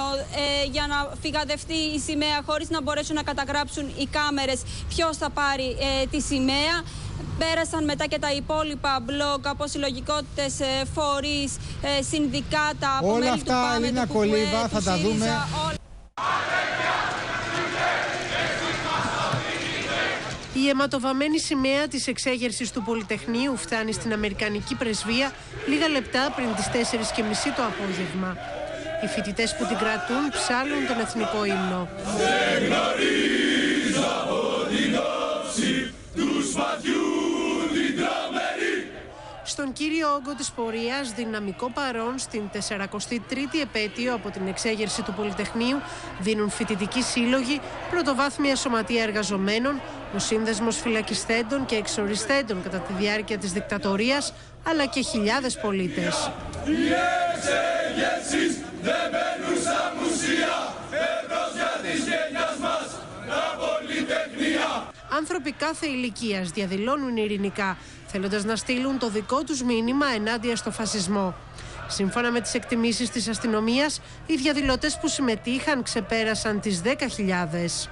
ε, για να φυγαδευτεί η σημαία χωρίς να μπορέσουν να καταγράψουν οι κάμερες ποιος θα πάρει ε, τη σημαία. Πέρασαν μετά και τα υπόλοιπα μπλοκ από συλλογικότητες, ε, φορείς, ε, συνδικάτα, από Όλα μέλη αυτά, του ΠΑΜΕ, Ελίνα του ΚΚΕ, Κολύβα, του θα τα ΣΥΡΙΖΑ, δούμε. όλα. Η αιματοβαμμένη σημαία της εξέγερσης του Πολυτεχνείου φτάνει στην Αμερικανική πρεσβεία λίγα λεπτά πριν τις 4.30 το απόγευμα. Οι φοιτητές που την κρατούν ψάλουν τον εθνικό ύμνο. Στον κύριο όγκο της πορείας, δυναμικό παρόν στην 43η επέτειο από την εξέγερση του Πολυτεχνείου, δίνουν φοιτητικοί σύλλογοι, πρωτοβάθμια σωματεία εργαζομένων, ο Σύνδεσμος Φυλακιστέντων και Εξοριστέντων κατά τη διάρκεια της δικτατορίας, αλλά και χιλιάδες πολίτες. Άνθρωποι κάθε ηλικίας διαδηλώνουν ειρηνικά, θέλοντας να στείλουν το δικό τους μήνυμα ενάντια στο φασισμό. Σύμφωνα με τις εκτιμήσεις της αστυνομίας, οι διαδηλωτές που συμμετείχαν ξεπέρασαν τις 10.000.